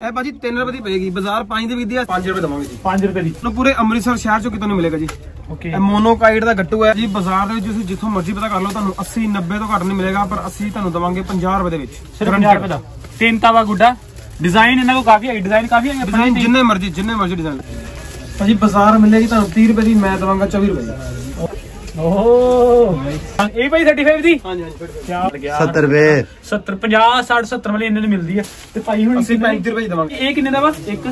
ਇਹ ਭਾਜੀ 3 ਰੁਪਏ ਦੀ ਪਏਗੀ। ਬਾਜ਼ਾਰ 5 ਦੀ ਵਿਕਦੀ ਆ। 5 ਰੁਪਏ ਦਵਾਂਗੇ ਜੀ। 5 ਰੁਪਏ ਦੀ। ਨੂੰ ਪੂਰੇ ਅੰਮ੍ਰਿਤਸਰ ਸ਼ਹਿਰ ਚੋਂ ਕਿਤੋਂ ਨਹੀਂ ਮਿਲੇਗਾ ਜੀ। ਓਕੇ ਇਹ ਮੋਨੋਕਾਈਡ ਦਾ ਗੱਟੂ ਹੈ। ਜੀ ਬਾਜ਼ਾਰ ਦੇ ਵਿੱਚ ਤੁਸੀਂ ਜਿੱਥੋਂ ਮਰਜ਼ੀ ਪਤਾ ਕਰ ਲਓ ਤੁਹਾਨੂੰ 80 90 ਤੋਂ ਘੱਟ ਨਹੀਂ ਮਿਲੇਗਾ ਪਰ ਅਸੀਂ ਤੁਹਾਨੂੰ ਦਵਾਂਗੇ 50 ਰੁਪਏ ਦੇ ਵਿੱਚ। ਸਿਰਫ 50 ਰੁਪਏ ਦਾ। ਤਿੰਨ ਤਾਵਾ ਗੁੱਡਾ। ਡਿਜ਼ਾਈਨ ਇਹਨਾਂ ਕੋਲ ਕਾਫੀ ਹੈ ਡਿਜ਼ਾਈਨ ਕਾਫੀ ਹੈ ਡਿਜ਼ਾਈਨ ਜਿੰਨੇ ਮਰਜ਼ੀ ਜਿੰਨੇ ਮਰਜ਼ੀ ਡਿਜ਼ਾਈਨ ਭਾਜੀ ਬਾਜ਼ਾਰ ਮਿਲੇਗੀ ਤੁਹਾਨੂੰ 30 ਰੁਪਏ ਦੀ ਮੈਂ ਦਵਾਂਗਾ 24 ਰੁਪਏ ਦੀ। ਓਹ। ਇਹ ਭਾਈ 35 ਦੀ? ਹਾਂਜੀ ਹਾਂਜੀ ਫਿਰ ਕਿਆ ਲੱਗਿਆ 70 ਰੁਪਏ। 70 50 60 70 ਵਾਲੀ ਇਹਨਾਂ ਨੂੰ ਮਿਲਦੀ ਹੈ। ਤੇ ਭਾਈ ਹੁਣ ਅਸੀਂ 35 ਰੁਪਏ ਦੀ ਦਵਾਂਗੇ। ਇਹ ਕਿੰਨੇ ਦਾ ਵਾ? ਇੱਕ।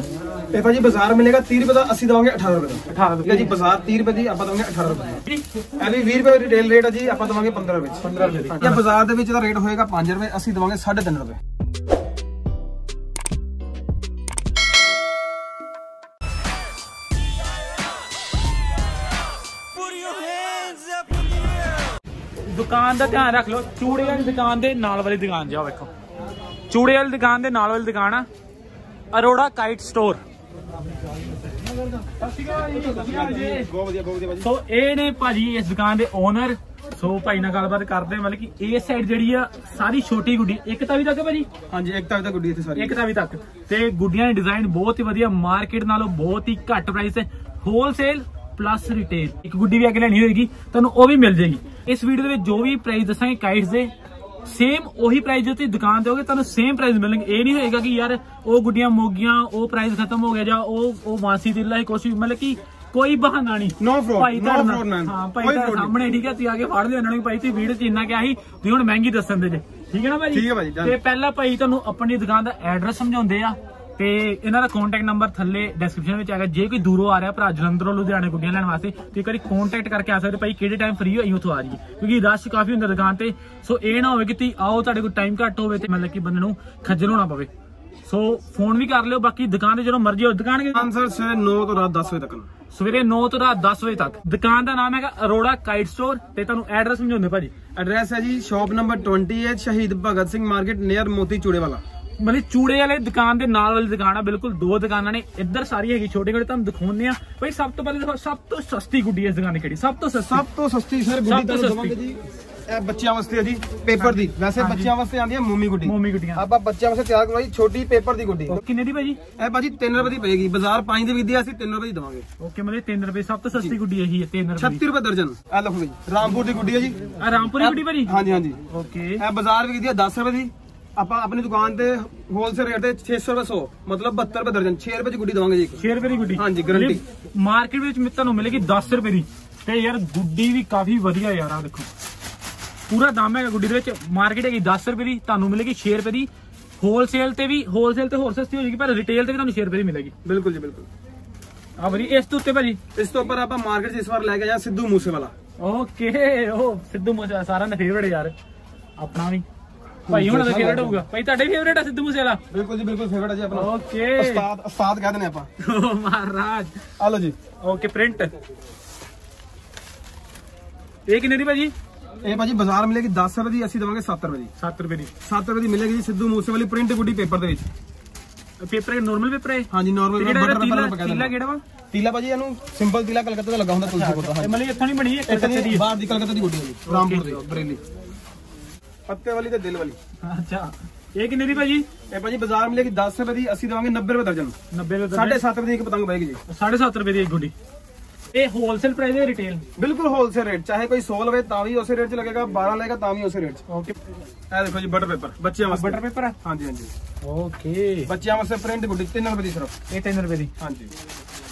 ਇਹ ਭਾਜੀ ਬਾਜ਼ਾਰ ਮਿਲੇਗਾ 30 ਰੁਪਏ ਦਾ ਅਸੀਂ ਦਵਾਂਗੇ 18 ਰੁਪਏ ਦਾ। 18 ਠੀਕ ਹੈ ਜੀ ਬਾਜ਼ਾਰ 30 ਰੁਪਏ ਦੀ ਆਪਾਂ ਦਵਾਂਗੇ 18 ਰੁਪਏ ਦਾ। ਜੀ। ਇਹ ਵੀ 20 ਰੁਪਏ ਰਿਟੇਲ ਰੇਟ ਹੈ ਜੀ ਆਪਾਂ ਦਵਾਂਗੇ 15 ਰੁਪਏ 15 ਰੁਪਏ ਦੀ। ਬਾਜ਼ਾਰ ਦੇ ਵਿੱਚ ਦਾ ਰੇਟ ਹੋਏਗਾ 5 ਰੁਪਏ ਅਸੀਂ ਦਵਾਂਗੇ 3.5 ਰੁਪਏ। ਦੁਕਾਨ ਦਾ ਧਿਆਨ ਰੱਖ ਲਓ। ਚੂੜੇ ਵਾਲੀ ਦੁਕਾਨ ਦੇ ਨਾਲ ਵਾਲੀ ਦੁਕਾਨ ਜਾਓ ਵੇਖੋ। ਚੂੜੇ ਵਾਲੀ ਦੁਕਾਨ ਦੇ ਨਾਲ ਵਾਲੀ ਦੁਕਾਨ ਆ। Arora kite store. ਸੋ ਇਹ ਨੇ ਭਾਜੀ ਇਸ ਦੁਕਾਨ ਦੇ ਓਨਰ ਸੋ ਭਾਈ ਨਾਲ ਗੱਲਬਾਤ ਕਰਦੇ ਹਾਂ, ਮਤਲਬ ਕਿ ਇਹ ਸਾਈਡ ਜਿਹੜੀ ਆ ਸਾਰੀ ਛੋਟੀ ਗੁੱਡੀ। ਇੱਕ ਤਵੀ ਤੱਕ ਹੈ ਭਾਜੀ? ਹਾਂਜੀ ਇੱਕ ਤਾਂ ਤੱਕ ਗੁੱਡੀ ਇੱਥੇ ਸਾਰੀ। ਇੱਕ ਤਵੀ ਤੱਕ। ਤੇ ਗੁੱਡੀਆਂ ਦੇ ਡਿਜ਼ਾਈਨ ਬਹੁਤ ਹੀ ਵਧੀਆ ਮਾਰਕੀਟ ਨਾਲੋਂ ਬਹੁਤ ਹੀ ਘੱਟ ਪ੍ਰਾਈਸ ਤੇ। ਹੋਲਸੇਲ ਪਲੱਸ ਰਿਟੇਲ ਇੱਕ ਗੁੱਡੀ ਵੀ ਅੱਗੇ ਲੈਣੀ ਹੋਏਗੀ ਤੁਹਾਨੂੰ ਉਹ ਵੀ ਮਿਲ ਜੇਗੀ ਇਸ ਵੀਡੀਓ ਦੇ ਵਿੱਚ ਜੋ ਵੀ ਪ੍ਰਾਈਸ ਦੱਸਾਂਗੇ ਕਾਈਟਸ ਦੇ ਸੇਮ ਉਹੀ ਪ੍ਰਾਈਸ ਜੇ ਤੁਸੀਂ ਦੁਕਾਨ ਤੇ ਹੋਗੇ ਤੁਹਾਨੂੰ ਸੇਮ ਪ੍ਰਾਈਸ ਮਿਲਣਗੇ। ਇਹ ਨਹੀਂ ਹੋਏਗਾ ਕਿ ਯਾਰ ਉਹ ਗੁੱਡੀਆਂ ਮੋਗੀਆਂ ਉਹ ਪ੍ਰਾਈਸ ਖਤਮ ਹੋ ਗਿਆ ਜਾਂ ਉਹ ਉਹ ਵਾਂਸੀ ਦਿੱਲਾ ਹੀ ਕੁਛ ਮਤਲਬ ਕਿ ਕੋਈ ਬਹਾਨਾ ਨਹੀਂ। ਭਾਈ no ਤੁਹਾਡੇ fraud, man. ਹਾਂ ਭਾਈ ਨਹੀਂ। ਸਾਹਮਣੇ ਠੀਕ ਹੈ ਤੁਸੀਂ ਆ ਕੇ ਫੜ ਲਿਓ ਇਹਨਾਂ ਨੂੰ ਭਾਈ ਤੁਸੀਂ ਵੀਡੀਓ ਚ ਇੰਨਾ ਕਿਹਾ ਸੀ ਤੁਸੀਂ ਹੁਣ ਮਹਿੰਗੀ ਦੱਸਣ ਦੇ ਜੇ। ਠੀਕ ਹੈ ਨਾ ਭਾਈ? ਠੀਕ ਹੈ ਭਾਈ, done। ਤੇ ਪਹਿਲਾਂ ਭਾਈ ਤੁਹਾਨੂੰ ਆਪਣੀ ਦੁਕਾਨ ਦਾ ਐਡਰੈਸ ਸਮਝਾਉਂਦੇ ਆ। ਤੇ ਇਹਨਾਂ ਦਾ ਕੰਟੈਕਟ ਨੰਬਰ ਥੱਲੇ ਡਿਸਕ੍ਰਿਪਸ਼ਨ ਵਿੱਚ ਆਗਾ ਜੇ ਕੋਈ ਦੂਰੋਂ ਆ ਰਿਹਾ ਭਰਾ ਜਲੰਧਰੋਂ ਲੁਧਿਆਣੇ ਗੁੱਡੀਆਂ ਲੈਣ ਵਾਸਤੇ ਤੇ ਇੱਕ ਵਾਰੀ ਕੰਟੈਕਟ ਕਰਕੇ ਆ ਸਕਦੇ ਭਾਈ ਕਿਹੜੇ ਟਾਈਮ ਫ੍ਰੀ ਹੋ ਅਸੀਂ ਉੱਥੋਂ ਆ ਜਾਈਏ। ਕਿਉਂਕਿ ਰਸ਼ ਕਾਫੀ ਹੁੰਦਾ ਦੁਕਾਨ ਤੇ। ਸੋ ਇਹ ਨਾ ਹੋਵੇ ਕਿ ਤੁਸੀਂ ਆਓ ਤੁਹਾਡੇ ਕੋਲ ਟਾਈਮ ਘੱਟ ਹੋਵੇ ਤੇ ਮਤਲਬ ਕਿ ਬੰਦੇ ਨੂੰ ਖੱਜਲ ਹੋਣਾ ਪਵੇ। ਸੋ ਫੋਨ ਵੀ ਕਰ ਲਿਓ ਬਾਕੀ ਦੁਕਾਨ ਤੇ ਜਦੋਂ ਮਰਜ਼ੀ ਹੋ ਦੁਕਾਨ ਕਿ- ਆਨਸਰ ਸਵੇਰੇ 9 ਤੋਂ ਰਾਤ 10 ਵਜੇ ਤੱਕ। ਸਵੇਰੇ 9 ਤੋਂ ਰਾਤ 10 ਵਜੇ ਤੱਕ। ਦੁਕਾਨ ਦਾ ਨਾਮ ਹੈਗਾ ਅਰੋੜਾ ਕਾਈਟ ਸਟੋਰ ਤੇ ਤੁਹਾਨੂੰ ਐਡਰੈਸ ਸਮਝਾਉਂਦੇ ਭਾਜੀ। ਐਡਰੈਸ ਹੈ ਜੀ shop number 28 Shaheed Bhagat Singh market near ਮੋਤੀ ਚੂੜੇ ਵਾਲਾ ਮਤਲਬ ਚੂੜੇ ਵਾਲੇ ਦੁਕਾਨ ਦੇ ਨਾਲ ਵਾਲੀ ਦੁਕਾਨ ਆ ਬਿਲਕੁਲ ਦੋ ਦੁਕਾਨਾਂ ਨੇ ਇੱਧਰ ਸਾਰੀ ਹੈਗੀ ਛੋਟੇ ਛੋਟੇ ਤੁਹਾਨੂੰ ਦਿਖਾਉਂਦੇ ਆ ਭਾਈ ਸਭ ਤੋਂ ਪਹਿਲੇ ਦੇਖੋ ਸਭ ਤੋਂ ਸਸਤੀ ਗੁੱਡੀ ਇਸ ਦੁਕਾਨ ਦੀ ਕਿਹੜੀ ਸਭ ਤੋਂ ਸਸਤੀ ਸਭ ਤੋਂ ਸਸਤੀ ਸਰ ਸਭ ਗੁੱਡੀ ਤੋਂ ਤੁਹਾਨੂੰ ਸਸਤੀ। ਦਵਾਂਗੇ ਜੀ ਇਹ ਬੱਚਿਆਂ ਵਾਸਤੇ ਹੈ ਜੀ ਪੇਪਰ ਦੀ ਵੈਸੇ ਬੱਚਿਆਂ ਵਾਸਤੇ ਆਂਦੀ ਹੈ ਮੋਮੀ ਗੁੱਡੀ ਮੋਮੀ ਗੁੱਡੀਆਂ ਆਪਾਂ ਬੱਚਿਆਂ ਵਾਸਤੇ ਤਿਆਰ ਕਰਵਾਈ ਛੋਟੀ ਪੇਪਰ ਦੀ ਗੁੱਡੀ ਕਿੰਨੇ ਦੀ ਭਾਜੀ ਇਹ ਭਾਜੀ 3 ਰੁਪਏ ਦੀ ਪਏਗੀ ਬਾਜ਼ਾਰ 5 ਦੀ ਵਿਕਦੀ ਆ ਅਸੀਂ 3 ਰੁਪਏ ਦੀ ਦਵਾਂਗੇ ਓਕੇ ਮਤਲਬ 3 ਰੁਪਏ ਸਭ ਤੋਂ ਸਸਤੀ ਗੁੱਡੀ ਇਹੀ ਹੈ 3 ਰੁਪਏ 36 ਰੁਪਏ ਦਰਜਨ ਇਹ ਲਖੋ ਜੀ ਰਾਮਪੁਰ ਦੀ ਗੁੱਡੀ ਹੈ ਜੀ ਆ ਰਾਮਪੁਰੀ ਗੁੱਡੀ ਭਾਜੀ ਹਾਂਜੀ ਹਾਂਜੀ ਓਕੇ ਇਹ ਬਾਜ਼ਾਰ ਵਿਕਦੀ ਹੈ 10 ਰੁਪਏ ਦੀ ਆਪਾਂ ਆਪਣੀ ਦੁਕਾਨ ਤੇ ਹੋਲਸੇਲ ਰੇਟ ਤੇ 600 ਰੁਪਏ 100 ਮਤਲਬ 72 ਰੁਪਏ ਦਰਜਨ 6 ਰੁਪਏ ਦੀ ਗੁੱਡੀ ਦਵਾਂਗੇ ਜੀ ਇੱਕ 6 ਰੁਪਏ ਦੀ ਗੁੱਡੀ ਹਾਂਜੀ, guarantee। ਮਾਰਕੀਟ ਵਿੱਚ ਤੁਹਾਨੂੰ ਮਿਲੇਗੀ 10 ਰੁਪਏ ਦੀ ਤੇ ਯਾਰ ਗੁੱਡੀ ਵੀ ਕਾਫੀ ਵਧੀਆ ਯਾਰ ਆ ਦੇਖੋ ਪੂਰਾ ਦਾਮ ਹੈਗਾ ਗੁੱਡੀ ਦੇ ਵਿੱਚ ਮਾਰਕੀਟ ਹੈਗੀ 10 ਰੁਪਏ ਦੀ ਤੁਹਾਨੂੰ ਮਿਲੇਗੀ 6 ਰੁਪਏ ਦੀ ਹੋਲਸੇਲ ਤੇ ਵੀ ਹੋਲਸੇਲ ਤੇ ਹੋਰ ਸਸਤੀ ਹੋ ਜਾਏਗੀ ਪਰ ਰਿਟੇਲ ਤੇ ਵੀ ਤੁਹਾਨੂੰ 6 ਰੁਪਏ ਦੀ ਮਿਲੇਗੀ ਬਿਲਕੁਲ ਜੀ ਬਿਲਕੁਲ ਆ ਬਰੀ ਇਸ ਤੋਂ ਉੱਤੇ ਭਾਜੀ ਇਸ ਤੋਂ ਉੱਪਰ ਆਪਾਂ ਮਾਰਕੀਟ 'ਚ ਇਸ ਵਾਰ ਲੈ ਕੇ ਆਏ ਸਿੱਧੂ ਮੂਸੇ ਵਾਲਾ ਓਕੇ ਉਹ ਸਿੱਧੂ ਮੂਸੇ ਸਾਰਿਆਂ ਦਾ ਫੇਵਰਟ ਯਾਰ ਆਪਣਾ ਵੀ ਭਾਈ ਹੁਣ ਦਾ ਫੇਵਰਟ ਹੋਊਗਾ। ਭਾਈ ਤੁਹਾਡੇ ਫੇਵਰਟ ਆ ਸਿੱਧੂ ਮੂਸੇ ਵਾਲਾ ਬਿਲਕੁਲ ਜੀ ਬਿਲਕੁਲ ਫੇਵਰਟ ਹੈ ਜੀ ਆਪਣਾ। ਓਕੇ। ਉਸਤਾਦ ਉਸਤਾਦ ਕਹਿ ਦਿੰਦੇ ਆਪਾਂ। ਓ ਮਹਾਰਾਜ। ਆ ਲਓ ਜੀ। ਓਕੇ ਪ੍ਰਿੰਟ ਇਹ ਕਿੰਨੇ ਦੀ ਭਾਜੀ? ਇਹ ਭਾਜੀ ਬਾਜ਼ਾਰ ਮਿਲੇਗੀ 10 ਰੁਪਏ ਦੀ ਅਸੀਂ ਦਵਾਂਗੇ 7 ਰੁਪਏ ਦੀ। 7 ਰੁਪਏ ਦੀ। 7 ਰੁਪਏ ਦੀ ਮਿਲੇਗੀ ਜੀ ਸਿੱਧੂ ਮੂਸੇ ਵਾਲੀ ਪ੍ਰਿੰਟ ਗੁੱਡੀ ਪੇਪਰ ਦੇ ਵਿੱਚ। ਪੇਪਰ ਨਾਰਮਲ ਪੇਪਰ ਹੈ? ਹਾਂਜੀ ਨਾਰਮਲ ਬਟਰ ਪੇਪਰ ਤੀਲਾ ਕਿਹੜਾ ਵਾ? ਤੀਲਾ ਭਾਜੀ ਇਹਨੂੰ ਸਿੰਪਲ ਤੀਲਾ ਕਲਕੱਤਾ ਦਾ ਲੱਗਾ ਹੁੰਦਾ ਤੁਲਸੀ ਦਾ ਇਹ ਮਤਲਬ ਇੱਥੋਂ ਨਹੀਂ ਬਣੀ ਹੈ ਇੱਥੇ ਕਲਕੱਤੇ ਦੀ? ਬਾਹਰ ਦੀ ਕਲਕੱਤਾ ਦੀ ਗੁੱਡੀ ਹੈ ਜੀ ਰਾਮਪੁਰ ਦੀ ਬਰੇਲੀ। ਪੱਤੇ ਵਾਲੀ ਤੇ ਦਿਲ ਵਾਲੀ ਅੱਛਾ ਇਹ ਕਿੰਨੇ ਦੀ ਭਾਜੀ ਇਹ ਭਾਜੀ ਬਾਜ਼ਾਰ ਮਿਲੇਗੀ 10 ਰੁਪਏ ਦੀ ਅਸੀਂ ਦਵਾਂਗੇ 90 ਰੁਪਏ ਦਰਜਨ 90 ਰੁਪਏ ਸਾਢੇ 7 ਰੁਪਏ ਦੀ ਇੱਕ ਪਤੰਗ ਪਏਗੀ ਜੀ 7.5 ਰੁਪਏ ਦੀ ਇੱਕ ਗੁੱਡੀ ਇਹ ਹੋਲਸੇਲ ਪ੍ਰਾਈਸ ਹੈ ਰਿਟੇਲ ਬਿਲਕੁਲ ਹੋਲਸੇਲ ਰੇਟ ਚਾਹੇ ਕੋਈ 100 ਲਵੇ ਤਾਂ ਵੀ ਉਸੇ ਰੇਟ 'ਚ ਲੱਗੇਗਾ 12 ਲਏਗਾ ਤਾਂ ਵੀ ਉਸੇ ਰੇਟ 'ਚ ਓਕੇ ਇਹ ਦੇਖੋ ਜੀ ਬਟਰ ਪੇਪਰ ਬੱਚਿਆਂ ਵਾਸਤੇ ਬਟਰ ਪੇਪਰ ਹੈ ਹਾਂਜੀ ਹਾਂਜੀ ਓਕੇ ਬੱਚਿਆਂ ਵਾਸਤੇ ਪ੍ਰਿੰਟ ਗੁੱਡੀ 3 ਰੁਪਏ ਦੀ ਸਿਰਫ ਇਹ 3 ਰੁਪਏ ਦੀ ਹਾਂਜੀ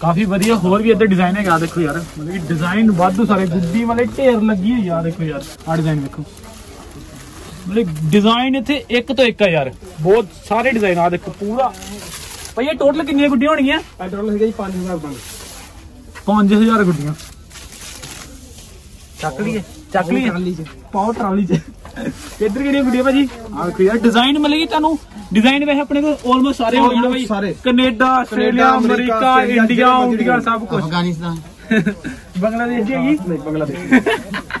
ਕਾਫੀ ਵਧੀਆ ਹੋਰ ਵੀ ਇੱਧਰ ਡਿਜ਼ਾਈਨ ਹੈਗਾ ਆਹ ਦੇਖੋ ਯਾਰ ਮਤਲਬ ਕਿ ਡਿਜ਼ਾਈਨ ਵਾਧੂ ਸਾਰੇ ਗੁੱਡੀ ਵਾਲੇ ਢੇਰ ਲੱਗੀ ਹੋਈ ਆ ਆਹ ਦੇਖੋ ਯਾਰ ਆ ਡਿਜ਼ਾਈਨ ਦੇਖੋ ਮਤਲਬ ਡਿਜ਼ਾਈਨ ਇੱਥੇ ਇੱਕ ਤੋਂ ਇੱਕ ਆ ਯਾਰ ਬਹੁਤ ਸਾਰੇ ਡਿਜ਼ਾਈਨ ਆ ਦੇਖੋ ਪੂਰਾ ਭਾਈ ਇਹ ਟੋਟਲ ਕਿੰਨੀਆਂ ਗੁੱਡੀਆਂ ਹੋਣਗੀਆਂ ਪੈਟਰੋਲ ਹੈਗਾ ਜੀ 5000 ਬੰਦ 5000 ਗੁੱਡੀਆਂ ਚੱਕ ਲਈਏ ਚੱਕ ਲਈਏ ਟਰਾਲੀ 'ਚ ਪਾਓ ਟਰਾਲੀ 'ਚ ਇੱਧਰ ਕਿਹੜੀ ਗੁੱਡੀ ਆ ਭਾਜੀ ਆ ਦੇਖੋ ਯਾਰ ਡਿਜ਼ਾਈਨ ਮਤਲਬ ਕਿ ਤੁਹਾਨੂੰ ਡਿਜ਼ਾਈਨ ਵੈਸੇ ਆਪਣੇ ਕੋਲ ਆਲਮੋਸਟ ਸਾਰੇ ਹੋ ਗਏ ਸਾਰੇ। Canada Australia America, India India ਸਭ ਕੁਝ ਅਫਗਾਨਿਸਤਾਨ। ਬੰਗਲਾਦੇਸ਼ ਹੈਗੀ ਨਹੀਂ ਬੰਗਲਾਦੇਸ਼।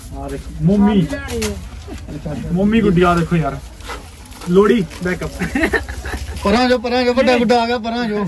ਆ ਦੇਖੋ, ਮੋਮੀ। ਮੋਮੀ ਗੁੱਡੀ ਆ ਦੇਖੋ ਯਾਰ। ਲੋੜੀ ਬੈਕਅਪ ਪਰਾਂ ਜੋ ਪਰਾਂ ਜੋ, ਵੱਡਾ ਗੁੱਡਾ ਆ ਗਿਆ, ਪਰਾਂ ਜੋ।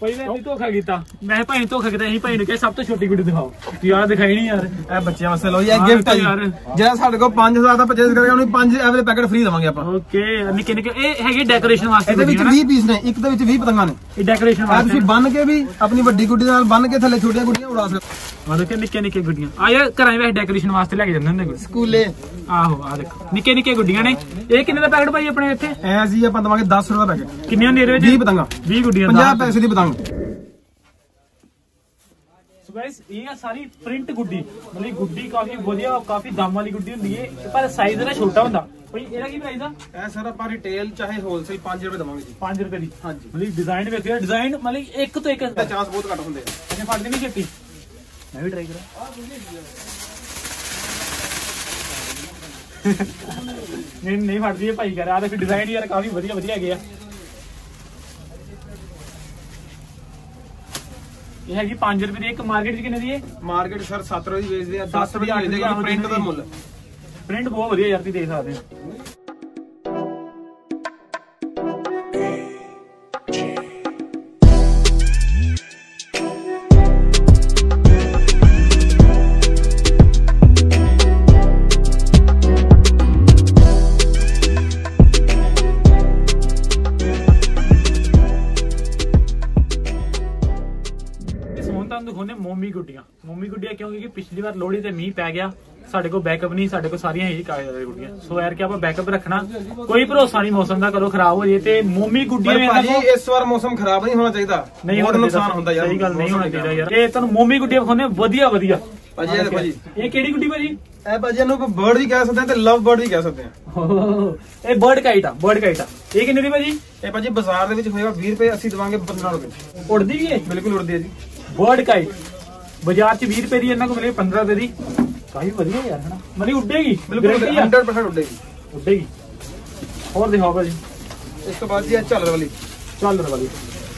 ਪਹਿਲੇ ਧੋਖਾ ਕੀਤਾ। ਮੈਂ ਭਾਈ ਧੋਖਾ ਕੀਤਾ ਅਸੀਂ ਭਾਈ ਨੂੰ ਕਿਹਾ ਸਭ ਤੋਂ ਛੋਟੀ ਗੁੱਡੀ ਦਿਖਾਓ। ਯਾਰ ਦਿਖਾਈ ਨਹੀਂ ਯਾਰ। ਇਹ ਬੱਚਿਆਂ ਵਾਸਤੇ ਲਓ ਜੀ ਇਹ ਹਾਂ, ਗਿਫਟ ਹੈ ਜੀ। ਯਾਰ। ਜਿਹੜਾ ਸਾਡੇ ਕੋਲ 5000 ਦਾ ਪਰਚੇਸ ਕਰੇਗਾ ਉਹਨੂੰ 5 ਐਵਰੇ ਪੈਕੇਟ ਫ੍ਰੀ ਦਵਾਂਗੇ ਆਪਾਂ। ਓਕੇ ਨਿੱਕੇ ਨਿੱਕੇ ਇਹ ਹੈਗੇ ਡੈਕੋਰੇਸ਼ਨ ਵਾਸਤੇ ਇਹਦੇ ਵਿੱਚ ਗੁੱਡੀਆਂ ਨਾ। 20 ਪੀਸ ਨੇ ਇੱਕ ਦੇ ਵਿੱਚ 20 ਪਤੰਗਾਂ ਨੇ। ਇਹ ਡੈਕੋਰੇਸ਼ਨ ਆ ਵਾਸਤੇ ਤੁਸੀਂ ਬੰਨ ਕੇ ਵੀ ਆਪਣੀ ਵੱਡੀ ਗੁੱਡੀ ਨਾਲ ਬੰਨ ਕੇ ਥੱਲੇ ਛੋਟੀਆਂ ਗੁੱਡੀਆਂ ਉਡਾ ਸਕਦੇ ਆ ਦੇਖੋ ਨਿੱਕੇ ਨਿੱਕੇ ਗੁੱਡੀਆਂ। ਆ ਯਾਰ ਘਰਾਂ ਵਿੱਚ ਡੈਕੋਰੇਸ਼ਨ ਵਾਸਤੇ ਲੈ ਕੇ ਜਾਂਦੇ ਹੁੰਦੇ ਗੁੱਡੀ। ਸਕੂਲੇ। ਆਹੋ ਆ ਦੇਖੋ। ਨਿੱਕੇ ਨਿੱਕੇ ਗੁੱਡੀਆਂ ਨੇ। ਇਹ ਕਿੰਨੇ ਦਾ ਪੈਕਟ ਭਾਈ ਆਪਣੇ ਇੱਥੇ? ਐ ਜੀ ਆਪਾਂ ਦਵਾਂਗੇ 10 ਰੁਪਏ ਦਾ ਪੈਕੇਟ ਕਿੰਨੀਆਂ ਨੇ ਇਹਦੇ ਵਿੱਚ? 20 ਪਤੰਗਾਂ। 20 ਗੁੱਡੀਆਂ 50 ਪੈਸੇ ਦੀ ਪਤੰਗ। ਗਾਇਸ ਇਹ ਆ ਸਾਰੀ ਪ੍ਰਿੰਟ ਗੁੱਡੀ ਮਤਲਬ ਗੁੱਡੀ ਕਾਫੀ ਵਧੀਆ ਕਾਫੀ ਦਮ ਵਾਲੀ ਗੁੱਡੀ ਹੁੰਦੀ ਹੈ ਪਰ ਸਾਈਜ਼ ਇਹਦਾ ਛੋਟਾ ਹੁੰਦਾ ਭਾਈ ਇਹਦਾ ਕੀ ਪ੍ਰਾਈਸ ਆ ਇਹ ਸਰ ਆਪਾਂ ਰਿਟੇਲ ਚਾਹੇ ਹੋਲਸੇਲ 5 ਰੁਪਏ ਦਵਾਂਗੇ ਜੀ 5 ਰੁਪਏ ਦੀ ਹਾਂਜੀ ਮਤਲਬ ਡਿਜ਼ਾਈਨ ਵੇਖਿਓ ਡਿਜ਼ਾਈਨ ਮਤਲਬ ਇੱਕ ਤੋਂ ਇੱਕ ਤੇ ਚਾਂਸ ਬਹੁਤ ਘੱਟ ਹੁੰਦੇ ਆ ਇਹਨੇ ਫੜਦੀ ਨਹੀਂ ਛੇਤੀ ਮੈਂ ਵੀ ਟਰਾਈ ਕਰਾਂ ਨਹੀਂ ਨਹੀਂ ਫੜਦੀ ਇਹ ਭਾਈ ਕਰ ਆ ਦੇਖ ਡਿਜ਼ਾਈਨ ਯਾਰ ਕਾਫੀ ਵਧੀਆ ਵਧੀਆ ਹੈਗੇ ਆ ਇਹ ਹੈਗੀ 5 ਰੁਪਏ ਦੀ ਇੱਕ ਮਾਰਕੀਟ 'ਚ ਕਿੰਨੇ ਦੀ ਹੈ? ਮਾਰਕੀਟ ਸਰ 7 ਰੁਪਏ ਦੀ ਵੇਚਦੇ ਆ ਸੱਤ 10 ਰੁਪਏ ਰੁਪਏ ਦੀ ਵੇਚਦੇ ਆ ਪ੍ਰਿੰਟ ਦਾ ਮੁੱਲ। ਪ੍ਰਿੰਟ ਬਹੁਤ ਵਧੀਆ ਯਾਰ ਤੁਸੀਂ ਦੇਖ ਸਕਦੇ ਹੋ। ਦਿਖਾਉਂਦੇ ਮੋਮੀ ਗੁੱਡੀਆਂ ਮੋਮੀ ਗੁੱਡੀਆਂ ਕਿਉਂਕਿ ਕਿ ਪਿਛਲੀ ਵਾਰ ਲੋਹੜੀ ਤੇ ਮੀਂਹ ਪੈ ਗਿਆ ਸਾਡੇ ਕੋਲ ਬੈਕਅਪ ਨਹੀਂ ਸਾਡੇ ਕੋਲ ਸਾਰੀਆਂ ਹੀ ਕਾਗਜ਼ਾਂ ਦੀਆਂ ਗੁੱਡੀਆਂ ਸੋ ਯਾਰ ਕਿ ਆਪਾਂ ਬੈਕਅਪ ਰੱਖਣਾ ਕੋਈ ਭਰੋਸਾ ਨਹੀਂ ਮੌਸਮ ਦਾ ਕਦੋਂ ਖਰਾਬ ਹੋ ਜੇ ਤੇ ਮੋਮੀ ਗੁੱਡੀਆਂ ਪਰ ਵੀ ਇਹਨਾਂ ਭਾਜੀ ਕੋਲ ਇਸ ਵਾਰ ਮੌਸਮ ਖਰਾਬ ਨਹੀਂ ਹੋਣਾ ਚਾਹੀਦਾ ਨਹੀਂ ਬਹੁਤ ਹੋਣਾ ਨੁਕਸਾਨ ਚਾਹੀਦਾ। ਹੁੰਦਾ ਯਾਰ ਸਹੀ ਗੱਲ ਨਹੀਂ ਮੌਸਮ ਹੋਣਾ ਚਾਹੀਦਾ ਯਾਰ ਇਹ ਤੁਹਾਨੂੰ ਮੋਮੀ ਗੁੱਡੀਆਂ ਵਿਖਾਉਂਦੇ ਆ ਵਧੀਆ ਵਧੀਆ ਭਾਜੀ ਇਹ ਦੇਖੋ ਭਾਜੀ ਇਹ ਕਿਹੜੀ ਗੁੱਡੀ ਭਾਜੀ ਇਹ ਭਾਜੀ ਇਹਨੂੰ ਬਰਡ ਵੀ ਕਹਿ ਸਕਦੇ ਆ ਤੇ ਲਵ ਬਰਡ ਵੀ ਕਹਿ ਸਕਦੇ ਆ ਇਹ ਬਰਡ ਕਾਈਟ ਆ ਬਰਡ ਕਾਈਟ ਆ ਇਹ ਕਿੰਨੇ ਦੀ ਭਾਜੀ ਇਹ ਭਾਜੀ ਬਾਜ਼ਾਰ ਦੇ ਵਿੱਚ ਹੋਏਗਾ 20 ਰੁਪਏ ਅਸੀਂ ਦਵਾਂਗੇ 15 ਰੁਪਏ ਉੜਦੀ ਵੀ ਹੈ ਬਿਲਕੁਲ ਉੜਦੀ ਹੈ ਜੀ ਬਰਡ ਕਾਈਟ ਬਾਜ਼ਾਰ 'ਚ 20 ਰੁਪਏ ਦੀ ਇਹਨਾਂ ਕੋਲ ਮਿਲੇ 15 ਰੁਪਏ ਦੀ। ਕਾਫੀ ਵਧੀਆ ਯਾਰ ਹਨਾ? ਮਤਲਬ ਉੱਡੇਗੀ ਬਿਲਕੁਲ Guarantee ਆ? 100% ਉੱਡੇਗੀ। ਉੱਡੇਗੀ। ਹੋਰ ਦਿਖਾਓ ਭਾਜੀ। ਇਸ ਤੋਂ ਬਾਅਦ ਜੀ ਇਹ ਝਾਲਰ ਵਾਲੀ। ਚੱਲ ਰ ਵਾਲੀ।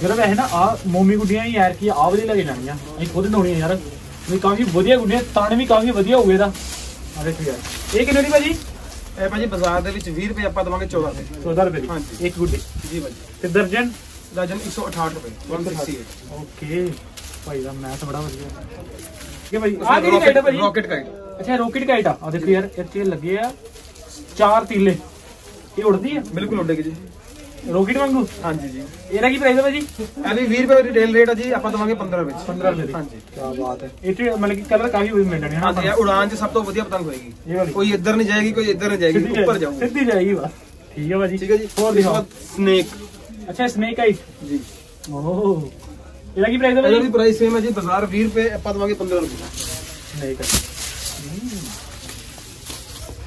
ਮੇਰਾ ਵੈਸੇ ਨਾ ਆ ਮੋਮੀ ਗੁੱਡੀਆਂ ਹੀ ਯਾਰ ਕੀ ਆ ਵਾਲੀ ਲੈ ਕੇ ਜਾਣੀਆਂ। ਅਸੀਂ ਖੁਦ ਲਾਉਣੀਆਂ ਯਾਰ। ਵੀ ਕਾਫੀ ਵਧੀਆ ਗੁੱਡੀਆਂ ਤਣ ਵੀ ਕਾਫੀ ਵਧੀਆ ਹੋਊਗੇ ਇਹਦਾ। ਆ ਦੇਖੋ ਯਾਰ। ਇਹ ਕਿੰਨੇ ਦੀ ਭਾਜੀ? ਇਹ ਭਾਜੀ ਬਾਜ਼ਾਰ ਦੇ ਵਿੱਚ 20 ਰੁਪਏ ਆਪਾਂ ਦਵਾਂਗੇ 14 ਰੁਪਏ 14 ਰੁਪਏ ਦੀ। ਹਾਂਜੀ। ਇੱਕ ਗੁੱਡੀ। ਜੀ ਭਾਜੀ। ਤੇ ਦਰਜਨ? ਦਰਜਨ 168 ਰੁਪਏ। 168 ਓਕੇ। ਭਾਈ ਦਾ ਮੈਥ ਬੜਾ ਵਧੀਆ ਠੀਕ ਹੈ ਭਾਈ ਆ ਕਿਹੜੀ ਕਾਈਟ ਹੈ ਭਾਜੀ ਰਾਕਟ ਕਾਈਟ ਅੱਛਾ ਰੋਕਟ ਕਾਈਟ ਆ ਆ ਦੇਖੋ ਯਾਰ ਇੱਥੇ ਲੱਗੇ ਆ ਚਾਰ ਤੀਲੇ ਇਹ ਉੜਦੀ ਆ ਬਿਲਕੁਲ ਉੱਡੇਗੀ ਜੀ ਰੋਕਟ ਵਾਂਗੂ ਹਾਂਜੀ ਜੀ ਇਹਦਾ ਕੀ ਪ੍ਰਾਈਸ ਹੈ ਭਾਜੀ ਇਹ ਵੀ 20 ਰੁਪਏ ਰਿਟੇਲ ਰੇਟ ਹੈ ਜੀ ਆਪਾਂ ਦਵਾਂਗੇ 15 ਰੁਪਏ 15 ਰੁਪਏ ਦੀ ਹਾਂਜੀ ਕੀ ਬਾਤ ਹੈ ਇਹ 'ਚ ਮਤਲਬ ਕਿ ਕਲਰ ਕਾਫੀ ਵਧੀਆ ਮਿਲ ਜਾਣੇ ਹਨਾ ਹਾਂਜੀ ਇਹ ਉਡਾਨ 'ਚ ਸਭ ਤੋਂ ਵਧੀਆ ਪਤੰਗ ਹੋਏਗੀ ਇਹ ਵਾਲੀ ਕੋਈ ਇੱਧਰ ਨਹੀਂ ਜਾਏਗੀ ਕੋਈ ਇੱਧਰ ਨਹੀਂ ਜਾਏਗੀ ਸਿੱਧੀ ਉੱਪਰ ਜਾਏਗੀ, ਜਾਊਗੀ ਸਿੱਧੀ ਜਾਏਗੀ ਬਸ ਠੀਕ ਹੈ ਭਾਜੀ ਠੀਕ ਹੈ ਜੀ ਹੋਰ ਇਸ ਤੋਂ ਦਿਖਾਓ ਬਾਅਦ ਸਨੇਕ ਅੱਛਾ ਸਨੇਕ ਆਈ ਜੀ ਓਹ ਇਹਦਾ ਕੀ ਪ੍ਰਾਈਸ ਹੈ ਇਹਦਾ ਭਾਜੀ ਵੀ ਪ੍ਰਾਈਸ ਸੇਮ ਹੈ ਜੀ ਬਾਜ਼ਾਰ 20 ਰੁਪਏ ਆਪਾਂ ਦਵਾਂਗੇ 15 ਰੁਪਏ ਸਨੇਕ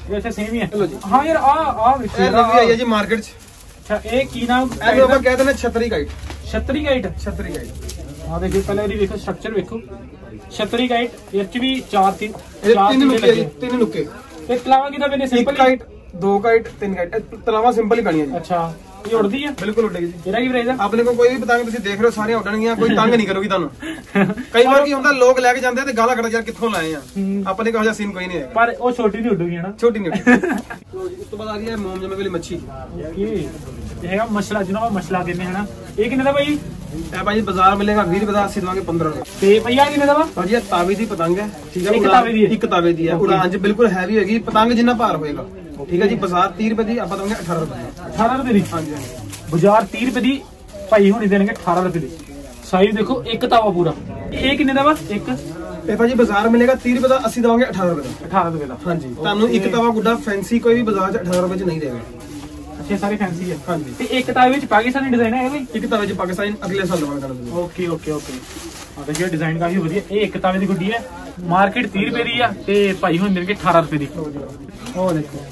ਇਹ ਅੱਛਾ ਸੇਮ ਹੀ ਹੈ ਚਲੋ ਜੀ। ਹਾਂ ਯਾਰ ਆ ਆ ਵਿੱਚ ਇਹ ਨਵੀਂ ਆਈ ਹੈ ਜੀ ਮਾਰਕੀਟ 'ਚ ਅੱਛਾ ਇਹ ਕੀ ਨਾਮ ਇਹਨੂੰ ਆਪਾਂ ਕਹਿੰਦੇ ਨੇ ਛਤਰੀ ਕਾਈਟ ਛਤਰੀ ਗਾਈਟ ਛਤਰੀ ਕਾਈਟ ਆ ਦੇਖੋ ਪਹਿਲਾਂ ਇਹਦੀ ਵੇਖੋ ਸਟਰਕਚਰ ਵੇਖੋ ਛਤਰੀ ਗਾਈਟ ਇਹ ਚ ਵੀ ਚਾਰ ਤਿੰਨ ਇਹ ਚਾਰ ਤਿੰਨ ਤੀਲੇ ਨੁੱਕੇ ਜੀ ਲੱਗੇ ਤਿੰਨ ਨੁੱਕੇ ਤੇ ਤਲਾਵਾ ਕਿਦਾਂ ਪੈਨੇ ਇੱਕ ਸਿੰਪਲ ਕਾਈਟ ਦੋ ਕਾਈਟ ਤਿੰਨ ਕਾਈਟ ਇਹ ਤਲਾਵਾ ਸਿੰਪਲ ਹੀ ਬਣੀ ਹੈ ਜੀ ਅੱਛਾ ਇਹ ਉੜਦੀ ਆ? ਬਿਲਕੁਲ ਉੱਡੇਗੀ ਜੀ। ਇਹਦਾ ਕੀ ਪ੍ਰਾਈਸ ਆ? ਆਪਣੇ ਕੋਲ ਕੋਈ ਵੀ ਪਤੰਗ ਤੁਸੀਂ ਦੇਖ ਰਹੇ ਹੋ ਸਾਰੀਆਂ ਉੱਡਣਗੀਆਂ ਕੋਈ ਤੰਗ ਨਹੀਂ ਕਰੂਗੀ ਤੁਹਾਨੂੰ। ਕਈ ਵਾਰ ਕੀ ਹੁੰਦਾ ਲੋਕ ਲੈ ਕੇ ਜਾਂਦੇ ਆ ਤੇ ਗਾਲਾਂ ਕੱਢ ਯਾਰ ਕਿੱਥੋਂ ਲਾਏ ਆ? ਆਪਣੇ ਕੋਲ ਜਿਹਾ ਸੀਨ ਕੋਈ ਨਹੀਂ ਹੈਗਾ। ਪਰ ਉਹ ਛੋਟੀ ਨਹੀਂ ਉੱਡੂਗੀ ਹਨਾ? ਛੋਟੀ ਨਹੀਂ ਉੱਡੇਗੀ। ਉਸ ਤੋਂ ਬਾਅਦ ਆ ਗਈ ਹੈ ਮੋਮ ਜਮੇ ਵਾਲੀ ਮੱਛੀ। ਇਹ ਹੈਗਾ ਮਸਲਾ ਜਿਹਨੂੰ ਆਪਾਂ ਮਸਲਾ ਕਹਿੰਦੇ ਹਨਾ? ਇਹ ਕਿੰਨੇ ਦਾ ਭਾਈ? ਇਹ ਬਾਜ਼ਾਰ ਮਿਲੇਗਾ 20 ਰੁਪਏ ਦਾ ਅਸੀਂ ਦਵਾਂਗੇ 15 ਰੁਪਏ ਤੇ ਭਈਆ ਕਿੰਨੇ ਦਾ ਵਾ? ਭਾਜੀ ਇਹ ਤਾਵੇ ਦੀ ਪਤੰਗ ਹੈ। ਠੀਕ ਹੈ ਇੱਕ ਤਾਵੇ ਦੀ ਹੈ? ਇੱਕ ਤਾਵੇ ਦੀ ਹੈ। ਉਡਾਨ 'ਚ ਬਿਲਕੁਲ ਹੈਵੀ ਹੋਏਗੀ ਪਤੰਗ ਜਿੰਨਾ ਭਾਰ ਹੋਏਗਾ। ਠੀਕ ਹੈ ਜੀ ਬਾਜ਼ਾਰ 30 ਰੁਪਏ ਦੀ ਆਪਾਂ ਦਵਾਂਗੇ 18 ਰੁਪਏ ਦੀ। 18 ਰੁਪਏ ਦੀ? ਹਾਂਜੀ ਬਾਜ਼ਾਰ 30 ਰੁਪਏ ਦੀ ਭਾਈ ਹੁਣੀ ਦੇਣਗੇ 18 ਰੁਪਏ ਦੀ। ਸਾਈਜ਼ ਦੇਖੋ ਇੱਕ ਤਾਵਾ ਪੂਰਾ। ਇਹ ਕਿੰਨੇ ਦਾ ਵਾ? ਇੱਕ। ਇਹ ਭਾਜੀ ਬਾਜ਼ਾਰ ਮਿਲੇਗਾ 30 ਰੁਪਏ ਦਾ ਅਸੀਂ ਦਵਾਂਗੇ 18 ਰੁਪਏ ਦਾ। 18 ਰੁਪਏ ਦਾ। ਹਾਂਜੀ ਤੁਹਾਨੂੰ ਇੱਕ ਤਵਾ ਗੁੱਡਾ ਫੈਂਸੀ ਕੋਈ ਵੀ ਬਾਜ਼ਾਰ 'ਚ 18 ਰੁਪਏ 'ਚ ਨਹੀਂ ਦੇਗਾ ਅੱਛਾ ਸਾਰੇ ਫੈਂਸੀ ਆ। ਹਾਂਜੀ। ਤੇ ਇੱਕ ਤਾਵੇ ਵਿੱਚ ਪਾਕਿਸਤਾਨੀ ਡਿਜ਼ਾਈਨ ਹੈ ਬਈ ਇੱਕ ਤਵੇ 'ਚ ਪਾਕਿਸਤਾਨ ਅਗਲੇ ਸਾਲ ਦਵਾਂਗੇ ਤੁਹਾਨੂੰ। Okay okay okay. ਆ ਦੇਖਿਓ ਡਿਜ਼ਾਈਨ ਕਾਫੀ ਵਧੀਆ। ਇਹ ਇੱਕ ਤਾਵੇ ਦੀ ਗੁੱਡੀ ਹੈ ਮਾਰਕੀਟ 30 ਰੁਪਏ ਦੀ ਆ ਤੇ ਭਾਈ ਹੁਣ ਮਿਲ ਕੇ 18 ਰੁਪਏ ਦੀ। ਉਹ ਦੇਖੋ।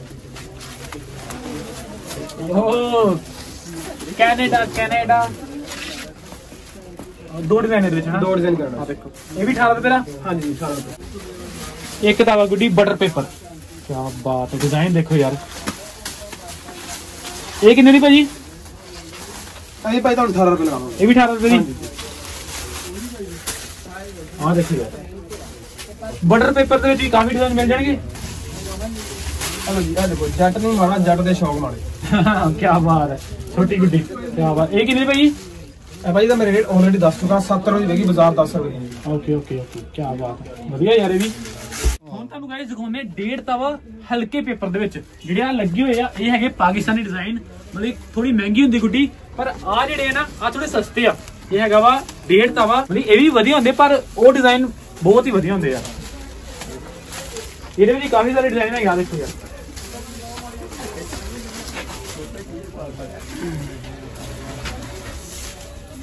ਓ ਕੈਨੇਡਾ ਕੈਨੇਡਾ। ਦੋ ਡਿਜ਼ਾਈਨ ਦੇ ਵਿੱਚ ਨਾ ਦੋ ਡਿਜ਼ਾਈਨ ਆ ਕਰਨਾ ਦੇਖੋ। ਇਹ ਵੀ 18 ਰੁਪਏ ਦਾ ਹਾਂਜੀ 18 ਰੁਪਏ ਇੱਕ ਤਾਵਾ ਗੁੱਡੀ ਬਟਰ ਪੇਪਰ ਕੀ ਬਾਤ ਹੈ ਡਿਜ਼ਾਈਨ ਦੇਖੋ ਯਾਰ। ਇਹ ਕਿੰਨੇ ਦੀ ਭਾਜੀ? ਅਸੀਂ ਭਾਈ ਤੁਹਾਨੂੰ 18 ਰੁਪਏ ਲਗਾਵਾਂਗੇ ਇਹ ਵੀ 18 ਰੁਪਏ ਦੀ? ਹਾਂਜੀ। ਹਾਂ ਦੇਖੋ ਯਾਰ। ਬਟਰ ਪੇਪਰ ਦੇ ਵਿੱਚ ਵੀ ਕਾਫੀ ਡਿਜ਼ਾਈਨ ਮਿਲ ਜਾਣਗੇ। ਚਲੋ ਜੀ ਇਹ ਦੇਖੋ ਜੱਟ ਨਹੀਂ ਮਾੜਾ ਜੱਟ ਦੇ ਸ਼ੌਕ ਮਾੜੇ। ਕੀ ਬਾਤ ਹੈ ਛੋਟੀ ਗੁੱਡੀ ਕੀ ਬਾਤ। ਇਹ ਕਿੰਨੇ ਭਾਜੀ ਇਹ ਭਾਈ ਦਾ ਮੇਰੇ ਰੇਟ ਆਲਰੇਡੀ ਦੱਸ ਚੁੱਕਾ 7 ਰੁਪਏ ਦੀ ਵੇਗੀ ਬਾਜ਼ਾਰ 10 ਰੁਪਏ ਦੀ। ਓਕੇ ਓਕੇ ਓਕੇ ਕੀ ਬਾਤ ਹੈ। ਵਧੀਆ ਯਾਰ ਇਹ ਵੀ। ਹੁਣ ਤੁਹਾਨੂੰ ਗਾਇਸ ਦਿਖਾਉਂਦੇ ਡੇਢ ਤਵਾ ਹਲਕੇ ਪੇਪਰ ਦੇ ਵਿੱਚ ਜਿਹੜੇ ਆ ਲੱਗੇ ਹੋਏ ਆ ਇਹ ਹੈਗੇ ਪਾਕਿਸਤਾਨੀ ਡਿਜ਼ਾਈਨ ਮਤਲਬ ਥੋੜੀ ਮਹਿੰਗੀ ਹੁੰਦੀ ਗੁੱਡੀ ਪਰ ਆ ਜਿਹੜੇ ਆ ਨਾ ਆ ਥੋੜੇ ਸਸਤੇ ਆ। ਇਹ ਹੈਗਾ ਵਾ ਡੇਢ ਤਵਾ। ਮਤਲਬ ਇਹ ਵੀ ਵਧੀਆ ਹੁੰਦੇ ਪਰ ਉਹ ਡਿਜ਼ਾਈਨ ਬਹੁਤ ਹੀ ਵਧੀਆ ਹੁੰਦੇ ਆ। ਇਹਦੇ ਵਿੱਚ ਕਾਫੀ ਸਾਰੇ ਡਿਜ਼ਾਈਨ ਹੈਗੇ ਆ ਦੇਖੋ ਯਾਰ।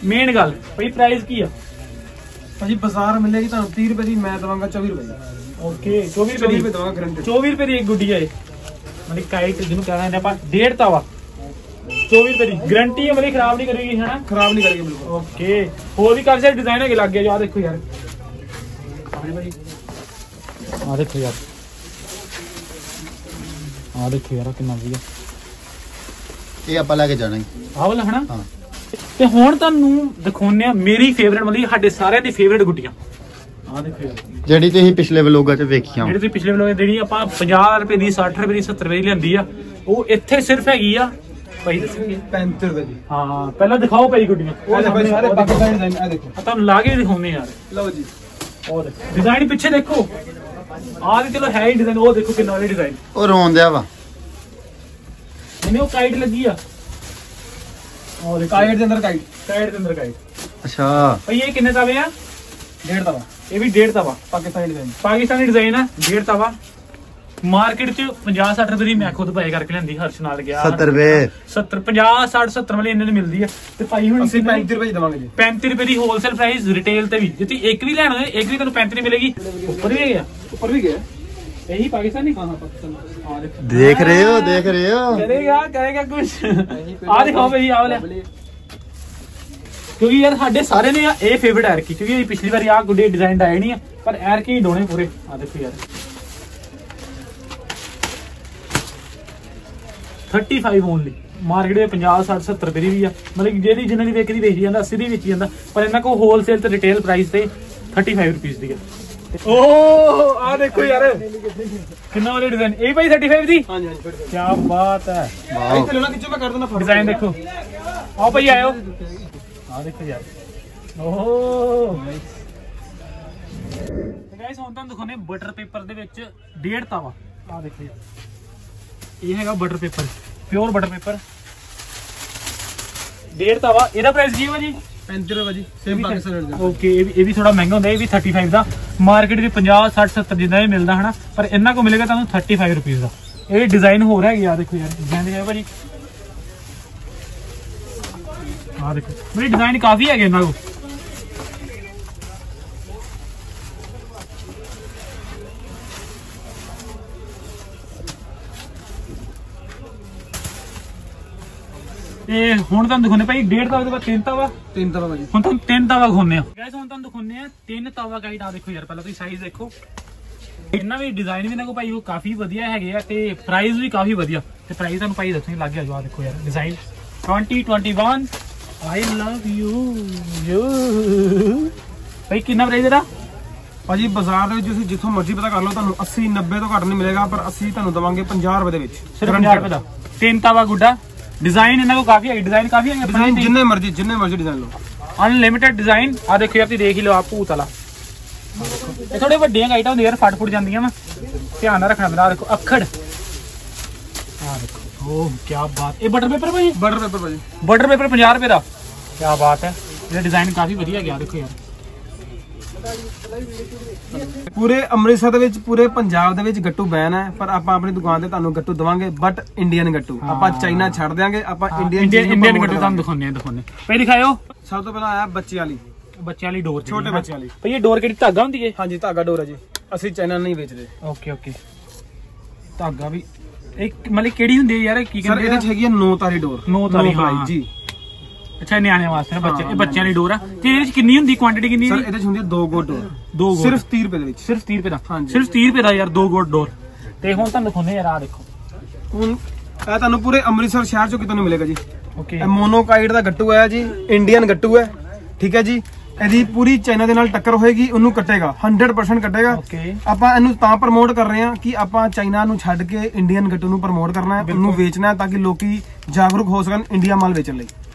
ਮੇਨ ਗੱਲ ਭਈ ਪ੍ਰਾਈਸ ਕੀ ਆ ਭਾਜੀ ਬਾਜ਼ਾਰ ਮਿਲੇਗੀ ਤੁਹਾਨੂੰ 30 ਰੁਪਏ ਦੀ ਮੈਂ ਦਵਾਂਗਾ 24 ਰੁਪਏ ਦੀ ਓਕੇ 24 24 ਰੁਪਏ ਰੁਪਏ ਦੀ ਦਵਾਂਗਾ ਗਰੰਟੀ 24 ਰੁਪਏ ਦੀ ਇੱਕ ਗੁੱਡੀ ਹੈ ਇਹ ਮਤਲਬ ਕਾਈਟ ਜਿਹਨੂੰ ਕਹਿੰਦੇ ਨੇ ਆਪਾਂ ਡੇਢ ਤਾਵਾ 24 ਰੁਪਏ ਦੀ ਗਾਰੰਟੀ ਹੈ ਮਤਲਬ ਖਰਾਬ ਨਹੀਂ ਕਰੇਗੀ ਹਨਾ ਖਰਾਬ ਨਹੀਂ ਕਰੇਗੀ ਬਿਲਕੁਲ ਓਕੇ ਹੋਰ ਵੀ ਕਾਫੀ ਸਾਰੇ ਡਿਜ਼ਾਈਨ ਹੈਗੇ ਲੱਗ ਗਏ ਆ ਦੇਖੋ ਯਾਰ ਆ ਦੇਖੋ ਯਾਰ ਆ ਦੇਖੋ ਯਾਰ ਆਹ ਕਿੰਨਾ ਵਧੀਆ ਇਹ ਆਪਾਂ ਲੈ ਕੇ ਜਾਣਾ ਹੀ ਆਹ ਵਾਲਾ ਹਨਾ? ਹਾਂ। ਤੇ ਹੁਣ ਤੁਹਾਨੂੰ ਦਿਖਾਉਂਦੇ ਆ ਮੇਰੀ ਫੇਵਰੇਟ ਮਤਲਬ ਸਾਡੇ ਸਾਰਿਆਂ ਦੀ ਫੇਵਰੇਟ ਗੁੱਡੀਆਂ। ਆ ਦੇਖੋ ਯਾਰ ਜਿਹੜੀ ਤੁਸੀਂ ਪਿਛਲੇ ਵਲੋਗਾਂ 'ਚ ਵੇਖੀਆਂ। ਜਿਹੜੀ ਤੁਸੀਂ ਪਿਛਲੇ ਵਲੋਗ ਜਿਹੜੀ ਆਪਾਂ 50 ਰੁਪਏ ਦੀ 60 ਰੁਪਏ ਦੀ 70 ਰੁਪਏ ਦੀ ਲਿਆਂਦੀ ਆ। ਉਹ ਇੱਥੇ ਸਿਰਫ ਹੈਗੀ ਆ ਭਾਈ ਦੱਸਣਗੇ 35 ਰੁਪਏ ਦੀ। ਹਾਂ ਪਹਿਲਾਂ ਦਿਖਾਓ ਭਾਈ ਗੁੱਡੀਆਂ। ਉਹ ਦੇਖੋ ਸਾਰੇ ਪਾਕਿਸਤਾਨੀ ਡਿਜ਼ਾਈਨ ਇਹ ਦੇਖੋ ਆ ਤੁਹਾਨੂੰ ਲਾ ਕੇ ਵੀ ਦਿਖਾਉਂਦੇ ਯਾਰ। ਲਓ ਜੀ। ਉਹ ਦੇਖੋ ਡਿਜ਼ਾਈਨ ਪਿੱਛੇ ਦੇਖੋ। ਆਹ ਤੇ ਚਲੋ ਹੈ ਹੀ ਡਿਜ਼ਾਈਨ ਉਹ ਦੇਖੋ ਕਿੰਨਾ ਵਧੀਆ ਡਿਜ਼ਾਈਨ ਉਹ ਰੋਣ ਦਿਆ ਵਾ। ਇਹਨੇ ਉਹ ਕਾਈਟ ਲੱਗੀ ਆ ਉਹ ਦੇਖੋ ਕਾਇਟ ਦੇ ਅੰਦਰ ਕਾਇਟ ਕਾਈਟ ਦੇ ਅੰਦਰ ਕਾਈਟ ਅੱਛਾ ਭਾਈ ਇਹ ਕਿੰਨੇ ਤਵੇ ਆ ਡੇਢ ਤਵਾ ਇਹ ਵੀ ਡੇਢ ਤਵਾ ਪਾਕਿਸਤਾਨੀ ਡਿਜ਼ਾਈਨ ਪਾਕਿਸਤਾਨੀ ਡਿਜ਼ਾਈਨ ਆ ਡੇਢ ਤਵਾ ਮਾਰਕੀਟ 'ਚ 50 60 ਰੁਪਏ ਦੀ ਮੈਂ ਖੁਦ ਪਾਏ ਕਰਕੇ ਲੈਂਦੀ ਹਰਸ਼ ਨਾਲ ਗਿਆ 70 ਰੁਪਏ 70 50 60 70 ਵਾਲੀ ਇਹਨਾਂ ਦੀ ਮਿਲਦੀ ਆ ਤੇ ਭਾਈ ਹੁਣ ਅਸੀਂ ਕਿੰਨੇ 35 ਰੁਪਏ ਦੀ ਦਵਾਂਗੇ ਜੀ 35 ਰੁਪਏ ਦੀ ਹੋਲਸੇਲ ਪ੍ਰਾਈਸ ਰਿਟੇਲ ਤੇ ਵੀ ਜੇ ਤੁਸੀਂ ਇੱਕ ਵੀ ਲੈਣਾ ਹੋਵੇ ਇੱਕ ਵੀ ਤੁਹਾਨੂੰ 35 ਦੀ ਮਿਲੇਗੀ ਉੱਪਰ ਵੀ ਹੈਗਾ ਉੱਪਰ ਵੀ ਗਿਆ ਇਹੀ ਪਾਕਿਸਤਾਨੀ ਹਾਂ ਹਾਂ ਪਾਕਿਸਤਾਨੀ ਆ ਦੇਖੋ ਦੇਖ ਰਹੇ ਹੋ ਦੇਖ ਰਹੇ ਹੋ ਕਰੇਗਾ ਕਰੇਗਾ ਕੁਝ ਆ ਦਿਖਾਓ ਭਾਈ ਆ ਵਾਲਾ ਕਿਉਂਕਿ ਯਾਰ ਸਾਡੇ ਸਾਰੇ ਨੇ ਇਹ ਫੇਵਰਟ ਐਰ ਕੀ ਕਿਉਂਕਿ ਪਿਛਲੀ ਵਾਰੀ ਆ ਗੁੱਡੇ ਡਿਜ਼ਾਈਨ ਆਏ ਨਹੀਂ ਆ ਪਰ ਐਰ ਕੀ ਡੋਣੇ ਪੂਰੇ ਆ ਦੇਖੋ ਯਾਰ 35 ਓਨਲੀ ਮਾਰਕੀਟ ਦੇ 50 60 70 ਰੁਪਏ ਦੀ ਵੀ ਆ ਮਤਲਬ ਕਿ ਜਿਹੜੀ ਜਿੰਨਾਂ ਦੀ ਵੇਚਦੀ ਵੇਚੀ ਜਾਂਦਾ 80 ਦੀ ਵੇਚੀ ਜਾਂਦਾ ਪਰ ਇਹਨਾਂ ਕੋਲ ਹੋਲਸੇਲ ਤੇ ਰਿਟੇਲ ਪ੍ਰਾਈਸ ਤੇ 35 ਰੁਪਏ ਦੀ ਆ ਓ ਆ ਦੇਖੋ ਯਾਰ। ਕਿੰਨਾ ਵਾਲੇ ਡਿਜ਼ਾਈਨ ਇਹ ਭਾਈ 35 ਦੀ? ਹਾਂਜੀ ਹਾਂਜੀ ਫਿਰ ਕੀ ਬਾਤ ਹੈ। ਵਾਓ ਇੱਥੇ ਲੈਣਾ ਕਿੱਚੋ ਮੈਂ ਕਰ ਦਿੰਦਾ ਫੜ। ਡਿਜ਼ਾਈਨ ਦੇਖੋ। ਆਓ ਭਾਈ ਆਇਓ। ਆ ਦੇਖੋ ਯਾਰ। ਓਹ। ਗਾਇਸ ਹੁਣ ਤੁਹਾਨੂੰ ਦਿਖਾਉਣੇ ਬਟਰ ਪੇਪਰ ਦੇ ਵਿੱਚ ਡੇਢ ਤਾਵਾ। ਆ ਦੇਖੋ ਯਾਰ। ਇਹ ਹੈਗਾ butter paper pure butter paper ਡੇਢ ਤਾਵਾ। ਇਹਦਾ ਪ੍ਰਾਈਸ ਕੀ ਹੈ ਭਾਜੀ? 35 ਰੁਪਏ ਜੀ ਸੇਮ ਪਾਕਿਸਤਾਨੀ ਡਿਜ਼ਾਈਨ ਓਕੇ ਇਹ ਵੀ ਇਹ ਵੀ ਥੋੜਾ ਮਹਿੰਗਾ ਹੁੰਦਾ ਇਹ ਵੀ 35 ਦਾ। ਮਾਰਕੀਟ ਦੀ 50 60 70 ਜਿੰਨਾ ਵੀ ਮਿਲਦਾ ਹਨਾ ਪਰ ਇਹਨਾਂ ਕੋ ਮਿਲੇਗਾ ਤੁਹਾਨੂੰ 35 ਰੁਪਏ ਦਾ ਇਹ ਡਿਜ਼ਾਈਨ ਹੋਰ ਹੈਗੇ ਆ ਦੇਖੋ ਯਾਰ ਡਿਜ਼ਾਈਨ ਦੇਖੋ ਭਾਜੀ ਆ ਦੇਖੋ ਮੇਰੇ ਡਿਜ਼ਾਈਨ ਕਾਫੀ ਹੈਗੇ ਇਹਨਾਂ ਕੋ ਤੇ ਹੁਣ ਤੁਹਾਨੂੰ ਦਿਖਾਉਣੇ ਭਾਈ ਡੇਢ ਤਵਾ ਦੇ ਬਾਅਦ ਤਿੰਨ ਤਵਾ ਤਿੰਨ ਤਵਾ ਜੀ ਹੁਣ ਤੁਹਾਨੂੰ ਤਿੰਨ ਤਾਵਾ ਖੋਨੇ ਆ ਗਾਇਸ ਹੁਣ ਤੁਹਾਨੂੰ ਦਿਖਾਉਨੇ ਆ ਤਿੰਨ ਤਾਵਾ ਗਾਈਡ ਆ ਦੇਖੋ ਯਾਰ ਪਹਿਲਾਂ ਤੁਸੀਂ ਸਾਈਜ਼ ਦੇਖੋ ਇਹਨਾਂ ਵੀ ਡਿਜ਼ਾਈਨ ਵੀ ਇਹਨਾਂ ਕੋ ਭਾਈ ਉਹ ਕਾਫੀ ਵਧੀਆ ਹੈਗੇ ਆ ਤੇ ਪ੍ਰਾਈਸ ਵੀ ਕਾਫੀ ਵਧੀਆ ਤੇ ਪ੍ਰਾਈਸ ਤੁਹਾਨੂੰ ਭਾਈ ਦੱਸਣੀ ਲੱਗ ਗਿਆ ਜੋ ਆ ਦੇਖੋ ਯਾਰ design 2021 I love you you ਭਾਈ ਕਿੰਨਾ ਪ੍ਰਾਈਸ ਇਹਦਾ ਭਾਜੀ ਬਾਜ਼ਾਰ ਦੇ ਵਿੱਚ ਤੁਸੀਂ ਜਿੱਥੋਂ ਮਰਜ਼ੀ ਪਤਾ ਕਰ ਲਓ ਤੁਹਾਨੂੰ 80 90 ਤੋਂ ਘੱਟ ਨਹੀਂ ਮਿਲੇਗਾ ਪਰ ਅਸੀਂ ਤੁਹਾਨੂੰ ਦਵਾਂਗੇ 50 ਰੁਪਏ ਦੇ ਵਿੱਚ ਸਿਰਫ 50 ਰੁਪਏ ਦਾ ਤਿੰਨ ਤਾਵਾ ਗੁੱਡਾ ਡਿਜ਼ਾਈਨ ਇਹਨਾਂ ਕੋ ਕਾਫੀ ਹੈਗੇ ਡਿਜ਼ਾਈਨ ਕਾਫੀ ਹੈਗੇ ਡਿਜ਼ਾਈਨ ਜਿੰਨੇ ਮਰਜ਼ੀ ਜਿੰਨੇ ਮਰਜ਼ੀ ਡਿਜ਼ਾਈਨ ਲਓ ਅਨਲਿਮਿਟਿਡ ਡਿਜ਼ਾਈਨ ਆ ਦੇਖੋ ਯਾਰ ਤੁਸੀਂ ਦੇਖ ਹੀ ਲਓ ਆ ਭੂਤ ਵਾਲਾ ਇਹ ਥੋੜੇ ਵੱਡੀਆਂ ਗਾਈਟਾਂ ਹੁੰਦੀਆਂ ਯਾਰ ਫਟ ਫੁੱਟ ਜਾਂਦੀਆਂ ਵਾ ਧਿਆਨ ਨਾਲ ਰੱਖਣਾ ਪੈਂਦਾ ਆਹ ਦੇਖੋ ਅੱਖੜ ਆ ਦੇਖੋ ਓਹ ਕੀ ਬਾਤ ਇਹ ਬਟਰ ਪੇਪਰ ਭਾਈ ਬਟਰ ਪੇਪਰ ਭਾਜੀ ਬਟਰ ਪੇਪਰ 50 ਰੁਪਏ ਦਾ ਕੀ ਬਾਤ ਹੈ ਇਹ ਡਿਜ਼ਾਈਨ ਕਾਫੀ ਵਧੀਆ ਗਿਆ ਦੇਖੋ ਯਾਰ ਪੂਰੇ ਅੰਮ੍ਰਿਤਸਰ ਦੇ ਵਿੱਚ ਪੂਰੇ ਪੰਜਾਬ ਦੇ ਵਿੱਚ ਗੱਟੂ ਬੈਨ ਹੈ ਪਰ ਆਪਾਂ ਆਪਣੀ ਦੁਕਾਨ ਤੇ ਤੁਹਾਨੂੰ ਗੱਟੂ ਦਵਾਂਗੇ ਬਟ ਇੰਡੀਅਨ ਗੱਟੂ। ਆਪਾਂ ਚਾਈਨਾ ਛੱਡ ਦਿਆਂਗੇ ਆਪਾਂ ਇੰਡੀਅਨ ਇੰਡੀਅਨ ਗੱਟੂ ਤੁਹਾਨੂੰ ਦਿਖਾਉਂਦੇ ਆ ਦਿਖਾਉਂਦੇ ਭਾਈ ਦਿਖਾਇਓ। ਸਭ ਤੋਂ ਪਹਿਲਾਂ ਆਇਆ ਬੱਚੇ ਵਾਲੀ। ਬੱਚਿਆਂ ਲਈ ਡੋਰ ਛੋਟੇ ਬੱਚਿਆਂ ਲਈ ਭਾਈ ਇਹ ਡੋਰ ਕਿਹੜੀ? ਧਾਗਾ ਹੁੰਦੀ ਹੈ ਹਾਂਜੀ ਧਾਗਾ ਡੋਰ ਹੈ ਜੀ। ਅਸੀਂ ਚਾਈਨਾ ਨਹੀਂ ਵੇਚਦੇ। ਓਕੇ ਓਕੇ ਧਾਗਾ ਵੀ ਇੱਕ ਮਤਲਬ ਕਿਹੜੀ ਹੁੰਦੀ ਹੈ ਯਾਰ? ਕੀ ਸਰ ਕਹਿੰਦੇ ਇਹਦੇ ਆ? ਚ ਹੈਗੀ ਹੈ 9 ਤਾਰੀ ਡੋਰ ਨੌ ਤਾਰੀ, ਪਲਾਈ, ਹਾਂ। ਜੀ। ਅੱਛਾ ਇਹ ਨਿਆਣਿਆਂ ਵਾਸਤੇ ਨਾ ਬੱਚੇ ਹਾਂ, ਇਹ ਬੱਚਿਆਂ ਲਈ ਡੋਰ ਆ ਤੇ ਇਹਦੇ ਵਿੱਚ ਕਿੰਨੀ ਹੁੰਦੀ ਕੁਆਂਟੀਟੀ ਕਿੰਨੀ ਸਰ ਹੁੰਦੀ ਇਹਦੇ ਚ ਹੁੰਦੀ ਹੈ 2 ਗੋਟ ਡੋਰ ਦੋ ਗੋਟ ਸਿਰਫ 30 ਰੁਪਏ ਦੇ ਵਿੱਚ ਸਿਰਫ 30 ਰੁਪਏ ਦਾ ਹਾਂਜੀ। ਸਿਰਫ 30 ਰੁਪਏ ਦਾ ਯਾਰ ਦੋ ਗੋਟ ਡੋਰ ਤੇ ਹੁਣ ਤੁਹਾਨੂੰ ਦਿਖਾਉਂਦੇ ਯਾਰ ਆ ਦੇਖੋ ਹੁਣ ਇਹ ਤੁਹਾਨੂੰ ਪੂਰੇ ਅੰਮ੍ਰਿਤਸਰ ਸ਼ਹਿਰ ਚੋਂ ਕਿਤੋਂ ਨਹੀਂ ਮਿਲੇਗਾ ਜੀ ਓਕੇ ਇਹ ਮੋਨੋਕਾਈਡ ਦਾ ਗੱਟੂ ਹੈ ਜੀ ਇੰਡੀਅਨ ਗੱਟੂ ਹੈ ਠੀਕ ਹੈ ਜੀ ਇਹਦੀ ਪੂਰੀ ਚਾਈਨਾ ਦੇ ਨਾਲ ਟੱਕਰ ਹੋਏਗੀ ਉਹਨੂੰ ਕੱਟੇਗਾ 100% ਕੱਟੇਗਾ ਓਕੇ ਆਪਾਂ ਇਹਨੂੰ ਤਾਂ ਪ੍ਰਮੋਟ ਕਰ ਰਹੇ ਹਾਂ ਕਿ ਆਪਾਂ ਚਾਈਨਾ ਨੂੰ ਛੱਡ ਕੇ ਇੰਡੀਅਨ ਗੱਟੂ ਨੂੰ ਪ੍ਰਮੋਟ ਕਰਨਾ ਹੈ ਉਹਨੂੰ ਵੇਚਣਾ ਹੈ ਤਾਂ ਕਿ ਲੋਕੀ ਜਾਗਰੂਕ ਹੋ ਸਕਣ ਇੰਡੀਆ ਮਾਲ ਵੇਚਣ ਲਈ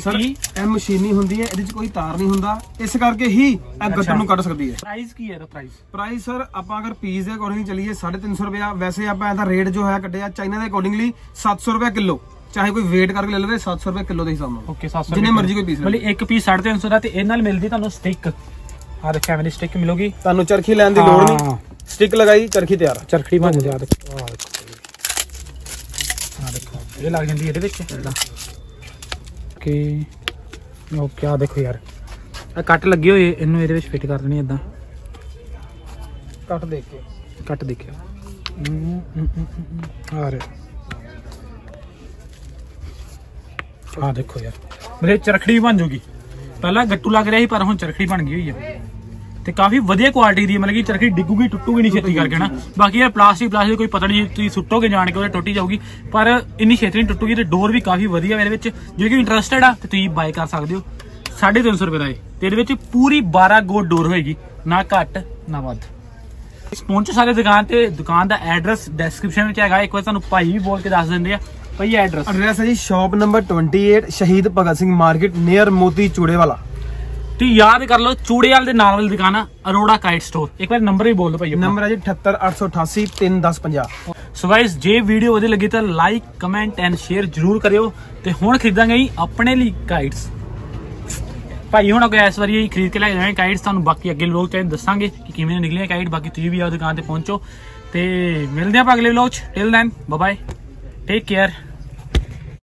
ਸਰ ਕੀ ਇਹ ਮਸ਼ੀਨੀ ਹੁੰਦੀ ਹੈ ਇਹਦੇ ਵਿੱਚ ਕੋਈ ਤਾਰ ਨਹੀਂ ਹੁੰਦਾ। ਇਸ ਕਰਕੇ ਹੀ ਇਹ ਗੱਟੂ ਨੂੰ ਕੱਢ ਸਕਦੀ ਹੈ। ਪ੍ਰਾਈਸ ਕੀ ਹੈ ਇਹਦਾ ਪ੍ਰਾਈਸ ਪ੍ਰਾਈਸ ਸਰ ਆਪਾਂ ਅਗਰ ਪੀਸ ਦੇ ਅਕੋਰਡਿੰਗ ਚੱਲੀਏ 350 ਰੁਪਇਆ। ਵੈਸੇ ਆਪਾਂ ਇਹਦਾ ਰੇਟ ਜੋ ਹੈ ਕੱਢਿਆ ਚਾਈਨਾ ਦੇ ਅਕੋਰਡਿੰਗਲੀ 700 ਰੁਪਏ ਕਿਲੋ। ਚਾਹੇ ਕੋਈ ਵੇਟ ਕਰਕੇ ਲੈ ਲਵੇ 700 ਰੁਪਏ ਕਿਲੋ ਦੇ ਹਿਸਾਬ ਨਾਲ। ਓਕੇ 700 ਜਿੰਨੇ ਮਰਜ਼ੀ ਕੋਈ ਪੀਸ ਮਤਲਬ ਇੱਕ ਪੀਸ 350 ਦਾ ਤੇ ਇਹ ਨਾਲ ਮਿਲਦੀ ਤੁਹਾਨੂੰ ਸਟਿਕ ਆ ਦੇਖੋ ਐਵੇਂ ਸਟਿਕ ਮਿਲੂਗੀ? ਤੁਹਾਨੂੰ ਚਰਖੀ ਲੈਣ ਦੀ ਲੋੜ। ਨਹੀਂ। ਸਟਿਕ ਲਗਾਈ ਚਰਖੀ ਤਿਆਰ। ਚਰਖੜੀ ਬਣ ਜਾ। ਦੇਖੋ ਆ ਦੇਖੋ। ਇਹ ਲੱਗ ਜਾਂਦੀ ਇਹਦੇ ਵਿੱਚ। ਇਦਾਂ ਕਿ ਓਕੇ ਆ ਦੇਖੋ ਯਾਰ ਆ ਕੱਟ ਲੱਗੇ ਹੋਏ ਇਹਨੂੰ ਇਹਦੇ ਵਿੱਚ ਫਿੱਟ ਕਰ ਦੇਣੀ ਇਦਾਂ ਕੱਟ ਦੇਖ ਕੇ ਕੱਟ ਦੇਖਿਆ ਹਮ, ਹਮ, ਹਮ, ਹਮ, ਆ ਰਿਹਾ ਆ ਦੇਖੋ ਯਾਰ ਮੇਰੇ ਚਰਖੜੀ ਬਣ ਜੂਗੀ ਪਹਿਲਾਂ ਗੱਟੂ ਲੱਗ ਰਿਹਾ ਸੀ ਪਰ ਹੁਣ ਚਰਖੜੀ ਬਣ ਗਈ ਹੋਈ ਹੈ ਤੇ ਕਾਫੀ ਵਧੀਆ ਕੁਆਲਿਟੀ ਦੀ ਹੈ, ਮਤਲਬ ਕਿ ਚਰਖੜੀ ਡਿੱਗੂਗੀ ਟੁੱਟੂਗੀ ਨਹੀਂ ਛੇਤੀ ਕਰਕੇ ਨਾ ਬਾਕੀ ਇਹ ਪਲਾਸਟਿਕ ਪਲਾਸਟਿਕ ਕੋਈ ਪਤਾ ਨਹੀਂ ਤੁਸੀਂ ਸੁੱਟੋਗੇ ਜਾਣ ਕੇ ਉਹ ਟੁੱਟੀ ਜਾਊਗੀ ਪਰ ਇੰਨੀ ਛੇਤੀ ਨਹੀਂ ਟੁੱਟੂਗੀ ਤੇ ਡੋਰ ਵੀ ਕਾਫੀ ਵਧੀਆ ਮੇਰੇ ਵਿੱਚ ਜੇ ਕਿ ਇੰਟਰਸਟਿਡ ਆ ਤੇ ਤੁਸੀਂ ਬਾਈ ਕਰ ਸਕਦੇ ਹੋ 350 ਰੁਪਏ ਦਾ ਇਹ ਤੇ ਇਹਦੇ ਵਿੱਚ ਪੂਰੀ 12 ਗੋਟ ਡੋਰ ਹੋਏਗੀ ਨਾ ਘੱਟ ਨਾ ਵੱਧ ਪਹੁੰਚੋ ਸਾਰੇ ਦੁਕਾਨ ਤੇ ਦੁਕਾਨ ਦਾ ਐਡਰੈਸ ਡਿਸਕ੍ਰਿਪਸ਼ਨ ਵਿੱਚ ਹੈਗਾ ਇੱਕ ਵਾਰ ਤੁਹਾਨੂੰ ਭਾਈ ਵੀ ਬੋਲ ਕੇ ਦੱਸ ਦਿੰਦੇ ਆ ਭਾਈ ਐਡਰੈਸ ਐਡਰੈਸ ਹੈ ਜੀ shop number 28 Shaheed Bhagat Singh market near Moti ਚੂੜੇ ਵਾਲਾ ਤੁਸੀਂ ਯਾਦ ਕਰ ਲਓ ਚੂੜੇਵਾਲ ਦੇ ਨਾਲ ਵਾਲੀ ਦੁਕਾਨ ਆ ਅਰੋੜਾ ਕਾਈਟ ਸਟੋਰ ਇੱਕ ਵਾਰ ਨੰਬਰ ਵੀ ਬੋਲ ਦਿਓ ਭਾਈ ਆਪਣਾ। ਨੰਬਰ ਹੈ ਜੀ 78888 3150 ਸੋ ਗਾਇਸ ਜੇ ਵੀਡੀਓ ਵਧੀਆ ਲੱਗੀ ਤਾਂ ਲਾਈਕ ਕਮੈਂਟ ਐਂਡ ਸ਼ੇਅਰ ਜਰੂਰ ਕਰਿਓ ਤੇ ਹੁਣ ਖਰੀਦਾਂਗੇ ਜੀ ਆਪਣੇ ਲਈ ਕਾਈਟਸ ਭਾਈ ਹੁਣ ਕੋਈ ਇਸ ਵਾਰੀ ਖਰੀਦ ਕੇ ਲੈ ਜਾਵਾਂਗੇ ਕਾਈਟਸ ਤੁਹਾਨੂੰ ਬਾਕੀ ਅੱਗੇ ਲੋਕ ਚਾਹੇ ਦੱਸਾਂਗੇ ਕਿ ਕਿਵੇਂ ਨਿਕਲੀਆਂ ਕਾਈਟ ਬਾਕੀ ਤੁਸੀਂ ਵੀ ਆਓ ਦੁਕਾਨ ਤੇ ਪਹੁੰਚੋ ਤੇ ਮਿਲਦੇ ਆਪਾਂ ਅਗਲੇ ਵਲੌਗ ਚ till then bye bye take care